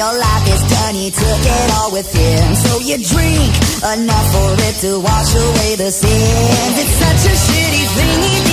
Your life is done, you took it all within So you drink enough for it to wash away the sins. It's such a shitty thing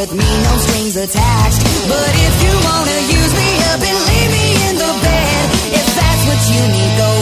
with me, no strings attached. But if you wanna use me up and leave me in the bed, if that's what you need, go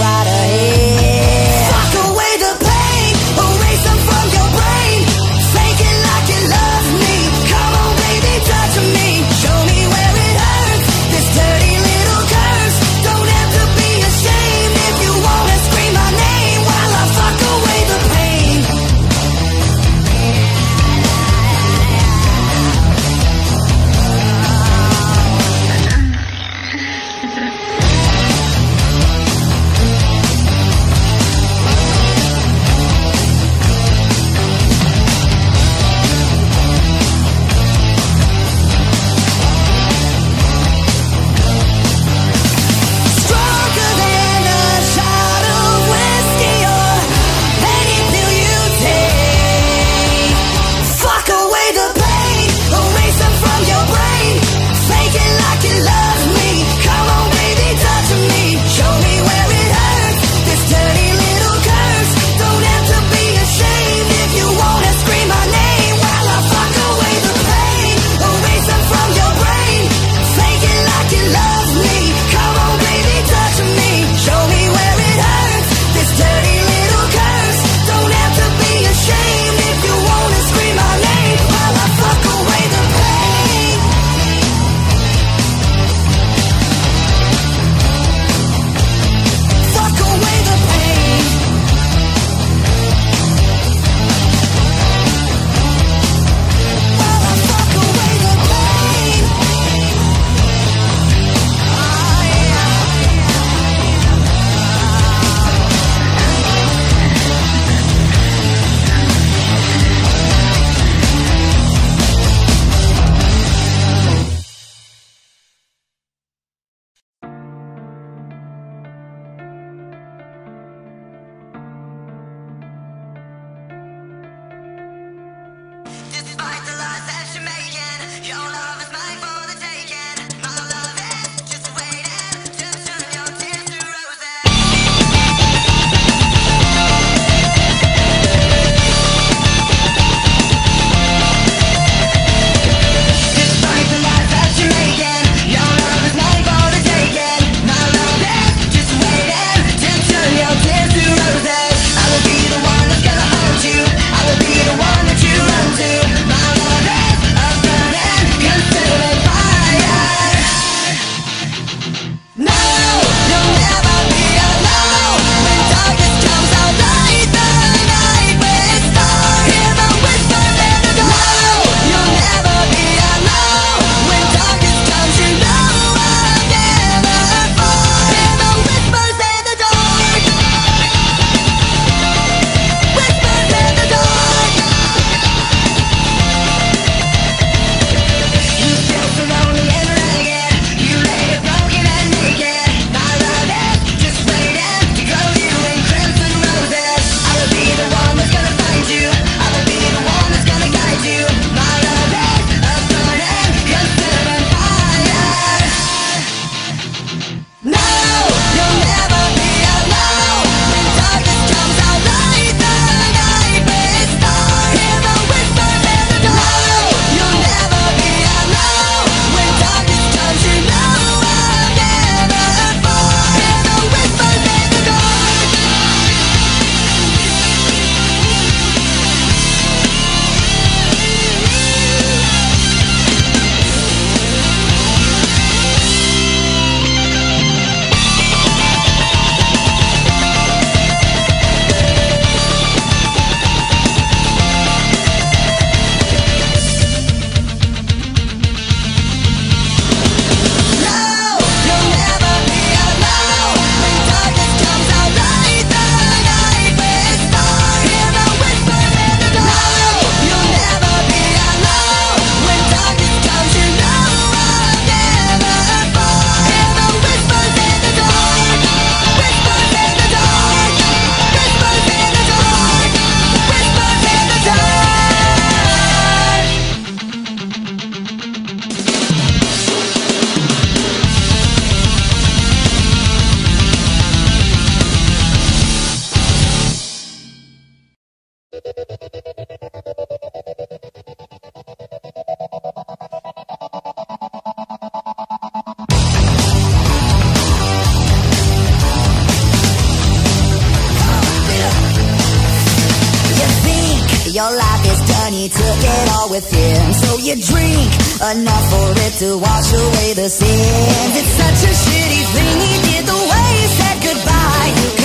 all with him. So you drink enough for it to wash away the sins. It's such a shitty thing he did the way he said goodbye. You